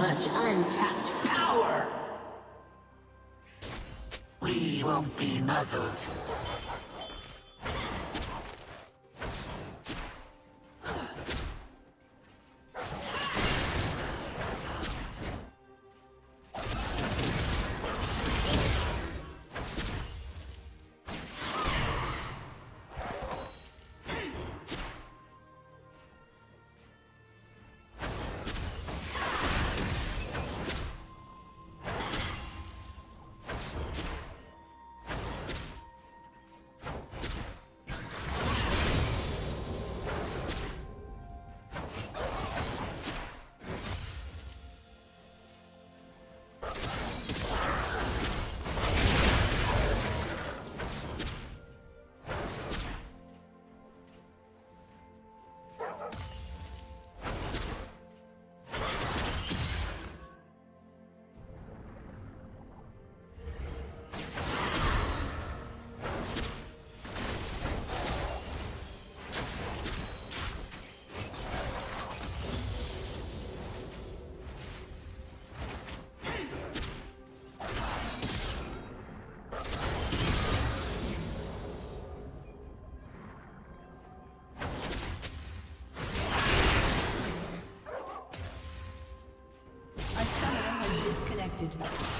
much untapped power! We won't be muzzled. Thank you.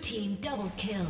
Team double kill.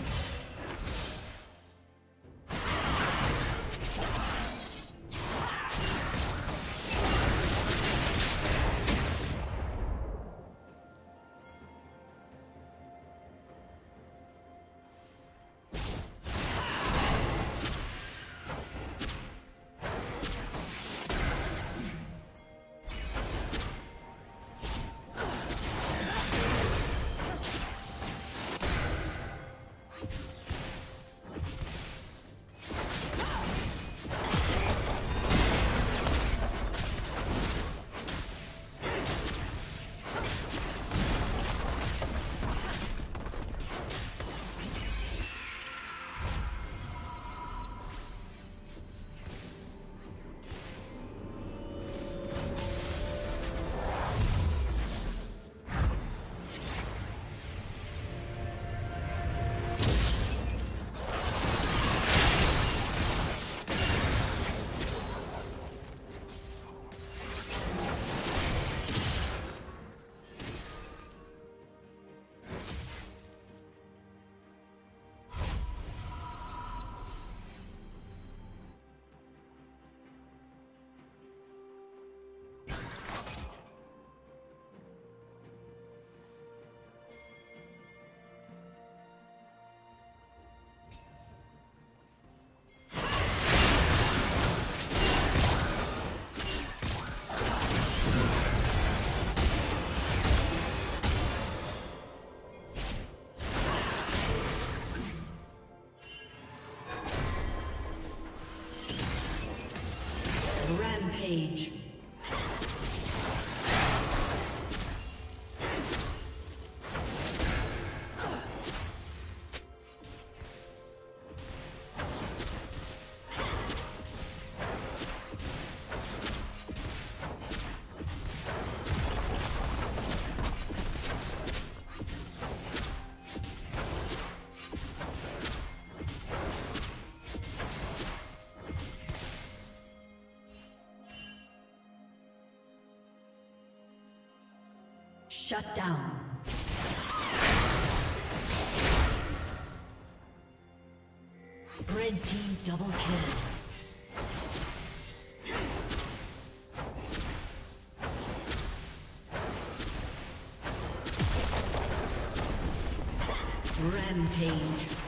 Rampage. Shut down. Red team double kill. Rampage.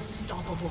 Unstoppable.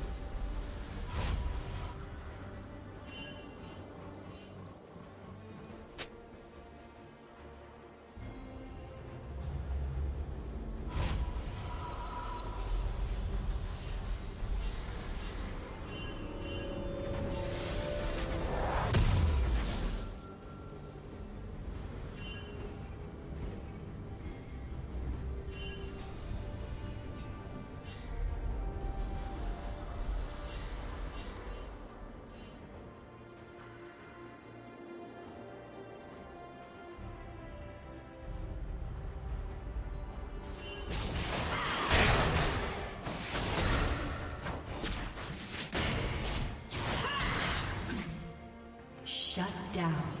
Down.